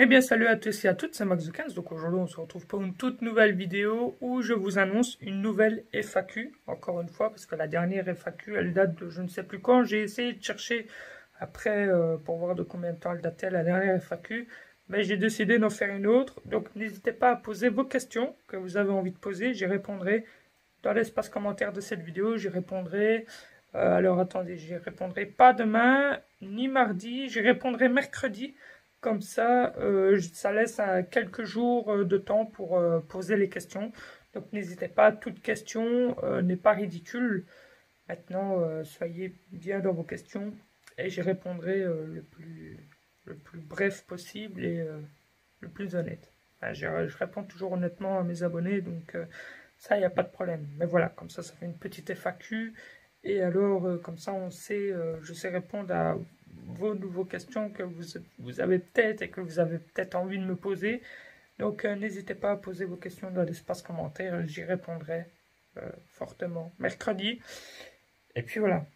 Eh bien salut à tous et à toutes, c'est Max de 15. Donc aujourd'hui on se retrouve pour une toute nouvelle vidéo où je vous annonce une nouvelle FAQ. Encore une fois parce que la dernière FAQ elle date de je ne sais plus quand. J'ai essayé de chercher après euh, pour voir de combien de temps elle datait la dernière FAQ. Mais j'ai décidé d'en faire une autre. Donc n'hésitez pas à poser vos questions que vous avez envie de poser. J'y répondrai dans l'espace commentaire de cette vidéo. J'y répondrai... Euh, alors attendez, j'y répondrai pas demain ni mardi. J'y répondrai mercredi. Comme ça, euh, ça laisse quelques jours de temps pour poser les questions. Donc n'hésitez pas, toute question n'est pas ridicule. Maintenant, soyez bien dans vos questions et j'y répondrai le, plus, le plus bref possible et le plus honnête. je, réponds toujours honnêtement à mes abonnés, donc ça, il n'y a pas de problème. Mais voilà, comme ça, ça fait une petite FAQ. Et alors, comme ça, on sait, je sais répondre à vos nouvelles questions que vous, vous avez peut-être et que vous avez peut-être envie de me poser. Donc euh, n'hésitez pas à poser vos questions dans l'espace commentaire, j'y répondrai euh, fortement mercredi. Et puis voilà,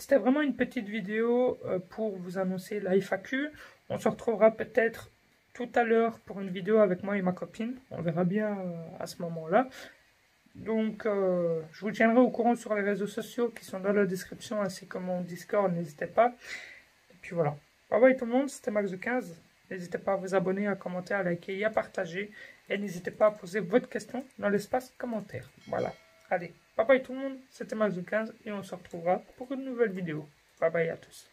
c'était vraiment une petite vidéo euh, pour vous annoncer la FAQ. On se retrouvera peut-être tout à l'heure pour une vidéo avec moi et ma copine. On verra bien à ce moment-là. Donc, je vous tiendrai au courant sur les réseaux sociaux qui sont dans la description ainsi que mon Discord, n'hésitez pas puis voilà. Bye bye tout le monde, c'était Max de 15. N'hésitez pas à vous abonner, à commenter, à liker et à partager. Et n'hésitez pas à poser votre question dans l'espace commentaire. Voilà. Allez, bye bye tout le monde, c'était Max de 15 et on se retrouvera pour une nouvelle vidéo. Bye bye à tous.